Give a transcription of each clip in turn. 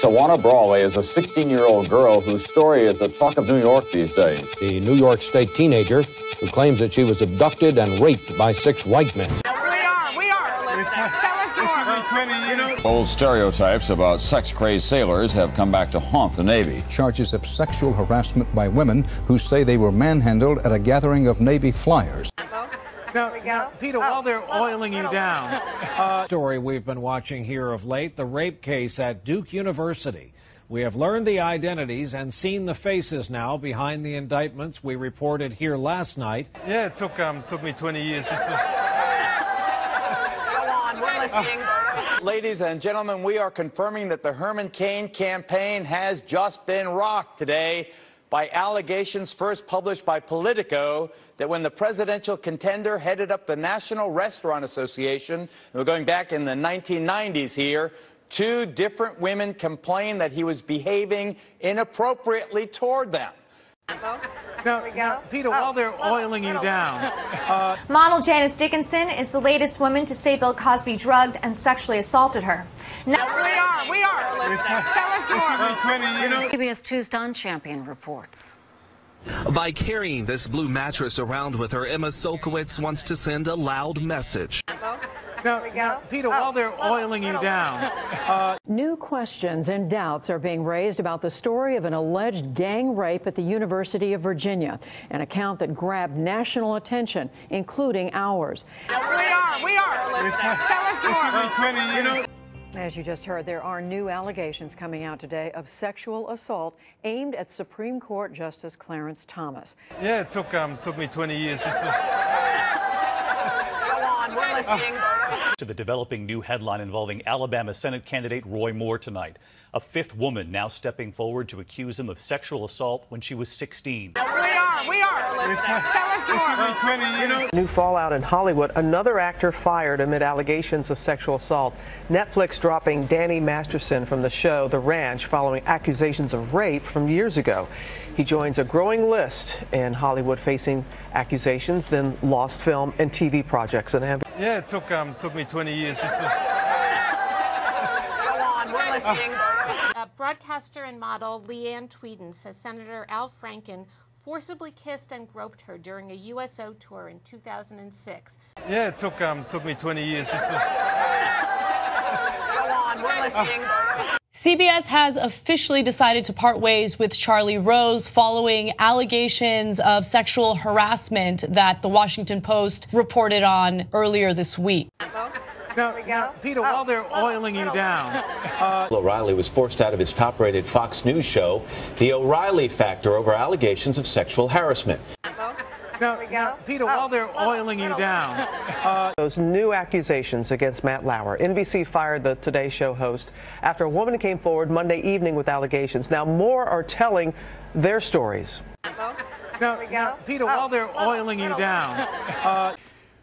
Tawana Brawley is a 16 year old girl whose story is the talk of New York these days. The New York State teenager who claims that she was abducted and raped by six white men. We are, we are. Let's tell us more. you know. Old stereotypes about sex crazed sailors have come back to haunt the Navy. Charges of sexual harassment by women who say they were manhandled at a gathering of Navy flyers. Now, now, Peter, while they're oiling you down, uh, story we've been watching here of late the rape case at Duke University. We have learned the identities and seen the faces now behind the indictments we reported here last night. Yeah, it took um, took me 20 years just to. Go on, we're listening. Ladies and gentlemen, we are confirming that the Herman Cain campaign has just been rocked today by allegations first published by Politico that when the presidential contender headed up the National Restaurant Association, and we're going back in the 1990s here, two different women complained that he was behaving inappropriately toward them. Now, now, Peter, while they're oiling you down, uh, Model Janice Dickinson is the latest woman to say Bill Cosby drugged and sexually assaulted her. Now, We are, we are. Let's tell us more. you know. CBS 2's Don Champion reports. By carrying this blue mattress around with her, Emma Sulkowicz wants to send a loud message. Now, now, Peter, while they're oiling you down, uh, New questions and doubts are being raised about the story of an alleged gang rape at the University of Virginia, an account that grabbed national attention, including ours. We are, we are. Let's tell us more. you know. As you just heard, there are new allegations coming out today of sexual assault aimed at Supreme Court Justice Clarence Thomas. Yeah, it took um, took me 20 years just to. Go on, we're listening. To the developing new headline involving Alabama Senate candidate Roy Moore tonight. A fifth woman now stepping forward to accuse him of sexual assault when she was 16. We are, we are. Let's tell us more. you know. New fallout in Hollywood. Another actor fired amid allegations of sexual assault. Netflix dropping Danny Masterson from the show The Ranch following accusations of rape from years ago. He joins a growing list in Hollywood facing accusations, then lost film and TV projects. And have Yeah, it took um, took me 20 years just to. Go on, we're listening. Uh, broadcaster and model Leeann Tweeden says Senator Al Franken forcibly kissed and groped her during a USO tour in 2006. Yeah, it took um, took me 20 years just to. Go on, we're listening. CBS has officially decided to part ways with Charlie Rose following allegations of sexual harassment that the Washington Post reported on earlier this week. Now, now, Peter, while they're oiling you down, uh, O'Reilly was forced out of his top rated Fox News show, The O'Reilly Factor, over allegations of sexual harassment. now, now, Peter, while they're oiling you down, uh, those new accusations against Matt Lauer. NBC fired the Today Show host after a woman came forward Monday evening with allegations. Now, more are telling their stories. now, now, Peter, while they're oiling you down, uh,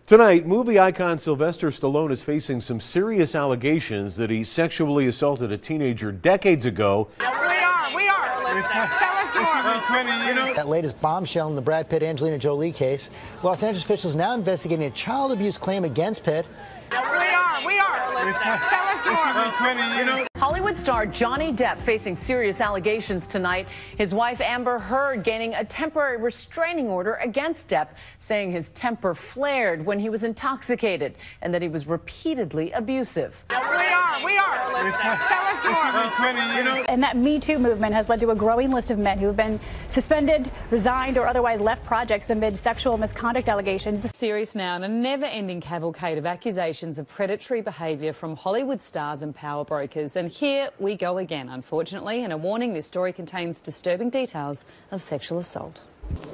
Tonight, movie icon Sylvester Stallone is facing some serious allegations that he sexually assaulted a teenager decades ago. We are, we are. Tell us more. you know. That latest bombshell in the Brad Pitt Angelina Jolie case. Los Angeles officials now investigating a child abuse claim against Pitt. We are, we are. Tell us more. you know. Hollywood star Johnny Depp facing serious allegations tonight. His wife Amber Heard gaining a temporary restraining order against Depp, saying his temper flared when he was intoxicated and that he was repeatedly abusive. We are, we are. Tell us more. you know. And that Me Too movement has led to a growing list of men who have been suspended, resigned, or otherwise left projects amid sexual misconduct allegations. The Serious now and a never ending cavalcade of accusations of predatory behaviour from Hollywood stars and power brokers. And here we go again, unfortunately. And a warning this story contains disturbing details of sexual assault.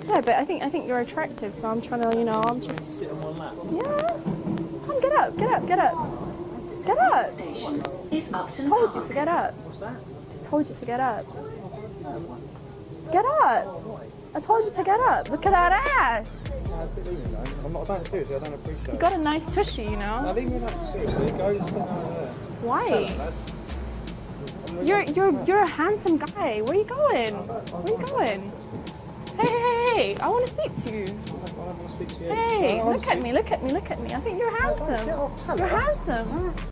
Yeah, but I think I think you're attractive, so I'm trying to, you know, I'm just. Yeah. Come get up, get up, get up, get up. Just told you to get up. Just told you to get up. Get up. I told you to get up. Look at that ass. I'm not that serious. I don't appreciate it. You got a nice tushy, you know. Now leave me that seriously. Go stand over there. Why? You're you're you're a handsome guy. Where are you going? Where are you going? Hey, hey, hey, hey! I want to speak to you. Hey, look at me, look at me, look at me. I think you're handsome. You're handsome.